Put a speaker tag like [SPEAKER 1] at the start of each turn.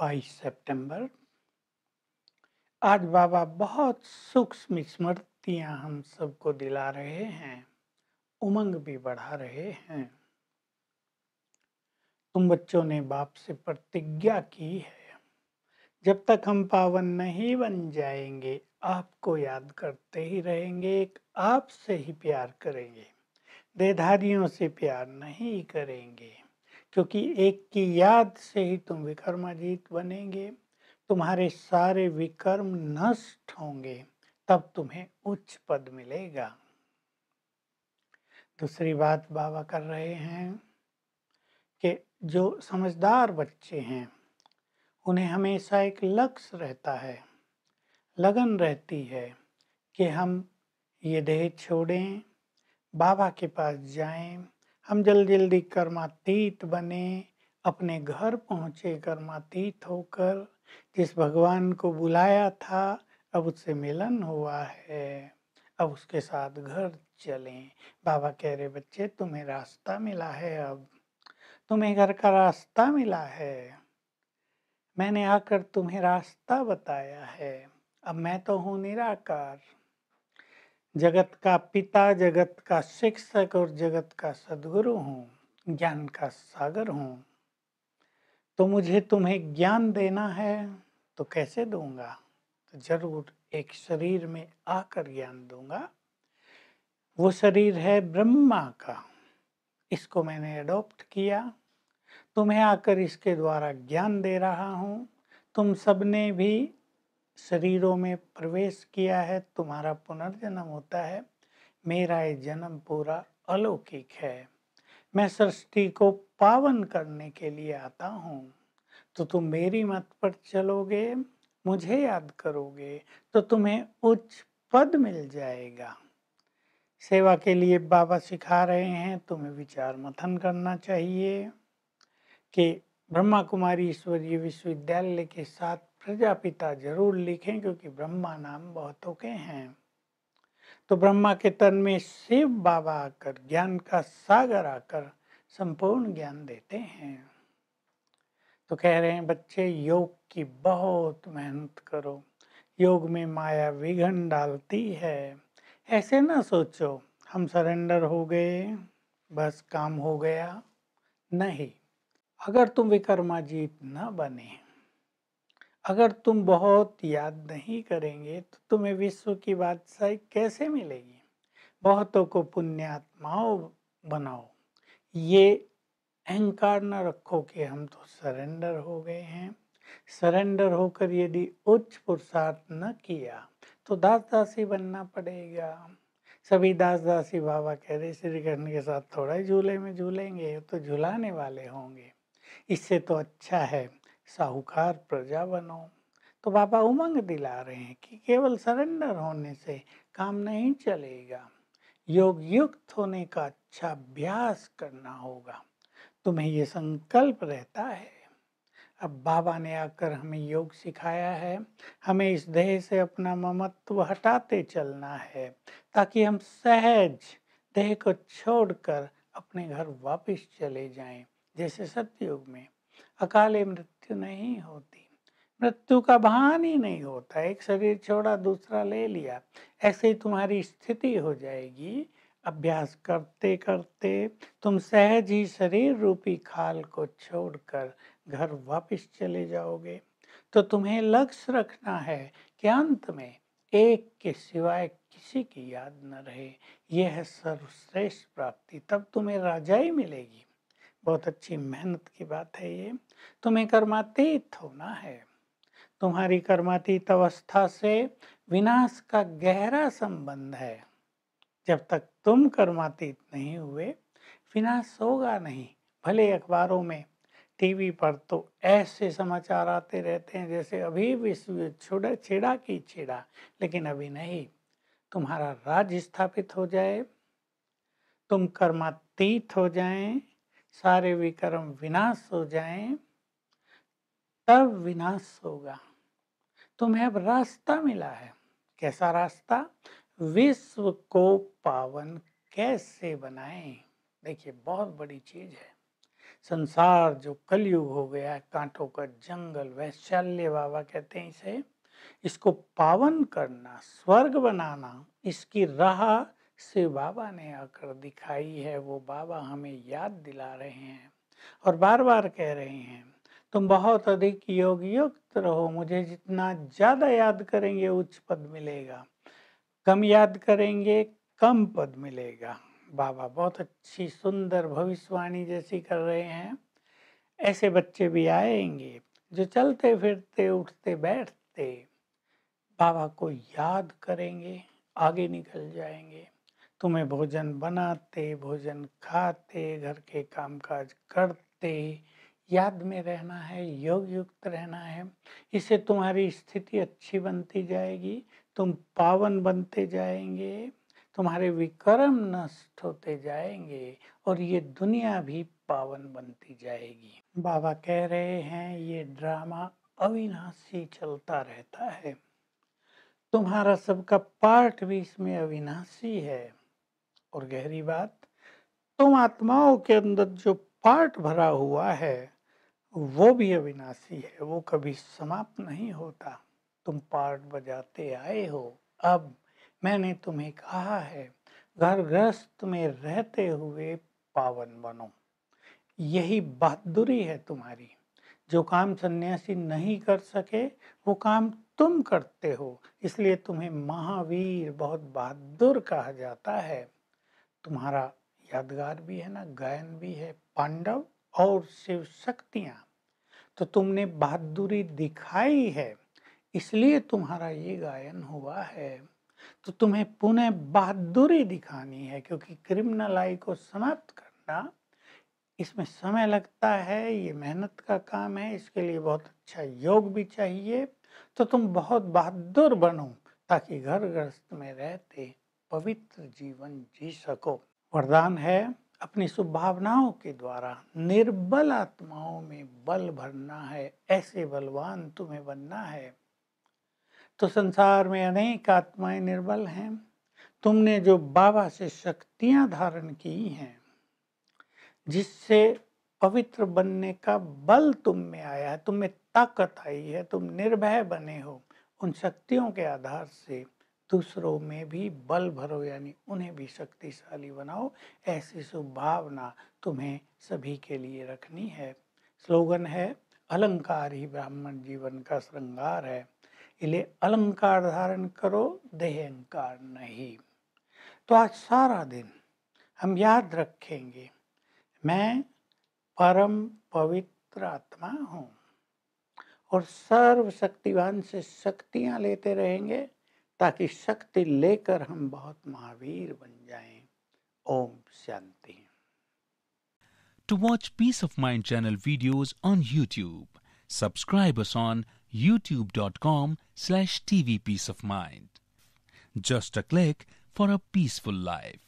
[SPEAKER 1] बाईस सितंबर। आज बाबा बहुत सूक्ष्म स्मृतियाँ हम सबको दिला रहे हैं, उमंग भी बढ़ा रहे हैं। तुम बच्चों ने बाप से प्रतिज्ञा की है, जब तक हम पावन नहीं बन जाएँगे, आपको याद करते ही रहेंगे आपसे ही प्यार करेंगे देधारियों से प्यार नहीं करेंगे। क्योंकि एक की याद से ही तुम विकर्माजीत बनेंगे। तुम्हारे सारे विकर्म नष्ट होंगे, तब तुम्हें उच्च पद मिलेगा। दूसरी बात बाबा कर रहे हैं कि जो समझदार बच्चे हैं, उन्हें हमेशा एक लक्ष्य रहता है, लगन रहती है कि हम ये देह छोड़ें, बाबा के पास जाएँ हम जल्दी जल्दी कर्मातीत बने, अपने घर पहुँचे कर्मातीत होकर। जिस भगवान को बुलाया था, अब उससे मिलन हुआ है। अब उसके साथ घर चलें। बाबा कह रहे, बच्चे, तुम्हें रास्ता मिला है अब। तुम्हें घर का रास्ता मिला है। मैंने आकर तुम्हें रास्ता बताया है। अब मैं तो हूँ निराकार। जगत का पिता, जगत का शिक्षक और जगत का सदगुरु हूँ, ज्ञान का सागर हूँ। तो मुझे तुम्हें ज्ञान देना है तो कैसे दूँगा? तो ज़रूर एक शरीर में आकर ज्ञान दूँगा। वो शरीर है ब्रह्मा का। इसको मैंने अडॉप्ट किया। तुम्हें आकर इसके द्वारा ज्ञान दे रहा हूँ। तुम सबने भी शरीरों में प्रवेश किया है, तुम्हारा पुनर्जन्म होता है। मेरा ये जन्म पूरा अलौकिक है। मैं सृष्टि को पावन करने के लिए आता हूँ। तो तुम मेरी मत पर चलोगे, मुझे याद करोगे तो तुम्हें उच्च पद मिल जाएगा। सेवा के लिए बाबा सिखा रहे हैं, तुम्हें विचार मथन करना चाहिए कि ब्रह्मा कुमारी ईश्वरीय विश्वविद्यालय के साथ प्रजापिता ज़रूर लिखें, क्योंकि ब्रह्मा नाम बहुतों के हैं। तो ब्रह्मा के तन में शिव बाबा आकर, ज्ञान का सागर आकर संपूर्ण ज्ञान देते हैं। तो कह रहे हैं, बच्चे, योग की बहुत मेहनत करो। योग में माया विघन डालती है। ऐसे ना सोचो, हम सरेंडर हो गए, बस काम हो गया। नहीं। अगर तुम विकर्माजीत न बने, अगर तुम बहुत याद नहीं करेंगे तो तुम्हें विश्व की बादशाही कैसे मिलेगी? बहुतों को पुण्यात्माओं बनाओ। ये अहंकार न रखो कि हम तो सरेंडर हो गए हैं। सरेंडर होकर यदि उच्च पुरुषार्थ न किया तो दास दासी बनना पड़ेगा। सभी दास दासी बाबा कह रहे श्री कृष्ण के साथ थोड़ा ही झूले में झूलेंगे तो झुलाने वाले होंगे। इससे तो अच्छा है, साहूकार प्रजा बनो। तो बाबा उमंग दिला रहे हैं कि केवल सरेंडर होने से काम नहीं चलेगा। योग युक्त होने का अच्छा अभ्यास करना होगा। तुम्हें ये संकल्प रहता है। अब बाबा ने आकर हमें योग सिखाया है। हमें इस देह से अपना ममत्व हटाते चलना है, ताकि हम सहज देह को छोड़कर अपने घर वापस चले जाएँ। जैसे सतयुग में। अकाले मृत्यु नहीं होती। मृत्यु का भान ही नहीं होता। एक शरीर छोड़ा, दूसरा ले लिया। ऐसे ही तुम्हारी स्थिति हो जाएगी। अभ्यास करते करते तुम सहज ही शरीर रूपी खाल को छोड़कर घर वापस चले जाओगे। तो तुम्हें लक्ष्य रखना है कि अंत में एक के सिवाय किसी की याद न रहे। यह सर्वश्रेष्ठ प्राप्ति। तब तुम्हें राजाई मिलेगी। बहुत अच्छी मेहनत की बात है ये। तुम्हें कर्मातीत होना है। तुम्हारी कर्मातीत अवस्था से विनाश का गहरा संबंध है। जब तक तुम कर्मातीत नहीं हुए, विनाश होगा नहीं, भले अखबारों में, टीवी पर तो ऐसे समाचार आते रहते हैं जैसे अभी विश्व छुड़ा, छिड़ा की छिड़ा, लेकिन अभी नहीं। तुम्हारा राज स्थापित हो जाए। तुम कर्मातीत हो जाएँ। सारे विक्रम विनाश हो जाएँ, तब विनाश होगा। तुम्हें अब रास्ता मिला है। कैसा रास्ता? विश्व को पावन कैसे बनाएँ? देखिए, बहुत बड़ी चीज़ है। संसार जो कलयुग हो गया कांटों का जंगल, वैशाल्य बाबा कहते हैं इसे, इसको पावन करना, स्वर्ग बनाना, इसकी राह से बाबा ने आकर दिखाई है, वो बाबा हमें याद दिला रहे हैं और बार बार कह रहे हैं, तुम बहुत अधिक योग युक्त रहो, मुझे जितना ज़्यादा याद करेंगे, उच्च पद मिलेगा। कम याद करेंगे, कम पद मिलेगा। बाबा बहुत अच्छी, सुंदर, भविष्यवाणी जैसी कर रहे हैं। ऐसे बच्चे भी आएँगे जो चलते फिरते, उठते बैठते बाबा को याद करेंगे, आगे निकल जाएँगे। तुम्हें भोजन बनाते, भोजन खाते, घर के कामकाज करते। याद में रहना है योग युक्त रहना है। इससे तुम्हारी स्थिति अच्छी बनती जाएगी, तुम पावन बनते जाएँगे, तुम्हारे विक्रम नष्ट होते जाएँगे और ये दुनिया भी पावन बनती जाएगी। बाबा कह रहे हैं, ये ड्रामा अविनाशी चलता रहता है। तुम्हारा सबका पार्ट भी इसमें अविनाशी है। और गहरी बात, तुम आत्माओं के अंदर जो पार्ट भरा हुआ है, वो भी अविनाशी है, वो कभी समाप्त नहीं होता। तुम पार्ट बजाते आए हो। अब मैंने तुम्हें कहा है, घर ग्रस्त में रहते हुए पावन बनो। यही बहादुरी है तुम्हारी। जो काम सन्यासी नहीं कर सके, वो काम तुम करते हो। इसलिए तुम्हें महावीर बहुत बहादुर कहा जाता है। तुम्हारा यादगार भी है ना, गायन भी है, पांडव और शिव शक्तियाँ। तो तुमने बहादुरी दिखाई है, इसलिए तुम्हारा ये गायन हुआ है। तो तुम्हें पुनः बहादुरी दिखानी है, क्योंकि क्रिमिनलाई को समाप्त करना, इसमें समय लगता है, ये मेहनत का काम है, इसके लिए बहुत अच्छा योग भी चाहिए। तो तुम बहुत बहादुर बनो, ताकि घर ग्रस्त में रहते पवित्र जीवन जी सको। वरदान है अपनी शुभावनाओं के द्वारा। निर्बल आत्माओं में बल भरना है। ऐसे बलवान तुम्हें बनना है। तो संसार में अनेक आत्माएँ निर्बल हैं। तुमने जो बाबा से शक्तियाँ धारण की हैं, जिससे पवित्र बनने का बल तुम में आया है, तुम में ताकत आई है, तुम निर्भय बने हो। उन शक्तियों के आधार से दूसरों में भी बल भरो, यानी उन्हें भी शक्तिशाली बनाओ, ऐसी सुभावना तुम्हें सभी के लिए रखनी है। स्लोगन है, अलंकार ही ब्राह्मण जीवन का श्रृंगार है। इसलिए अलंकार धारण करो देह अहंकार नहीं। तो आज सारा दिन हम याद रखेंगे, मैं परम पवित्र आत्मा हूँ और सर्व शक्तिवान से शक्तियाँ लेते रहेंगे ताकि शक्ति लेकर हम बहुत महावीर बन जाएँ। Om Shanti.
[SPEAKER 2] To watch Peace of Mind channel videos on YouTube subscribe us on YouTube dot com slash TV Peace of Mind just a click for a peaceful life